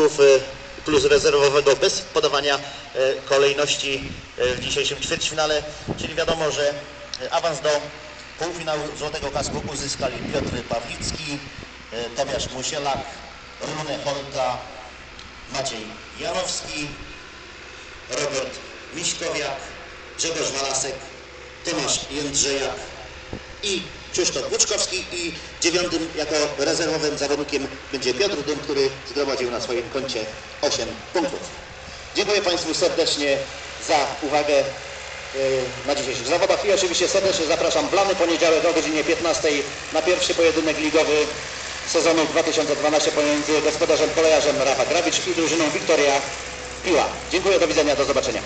y, plus rezerwowego bez podawania y, kolejności y, w dzisiejszym ćwierćfinale, czyli wiadomo, że awans do półfinału Złotego Kasku uzyskali Piotr Pawlicki, Tobiasz Musielak, Rune Holka, Maciej Janowski, Robert Miśkowiak, Grzegorz Walasek, Tomasz Jędrzejak i Krzysztof Łuczkowski i dziewiątym jako rezerwowym zawodnikiem będzie Piotr Dym, który zgromadził na swoim koncie 8 punktów. Dziękuję Państwu serdecznie za uwagę yy, na dzisiejszych zawodach i oczywiście serdecznie zapraszam w lany poniedziałek o godzinie 15 na pierwszy pojedynek ligowy sezonu 2012 pomiędzy gospodarzem kolejarzem Rafa Grabicz i drużyną Wiktoria Piła. Dziękuję, do widzenia, do zobaczenia.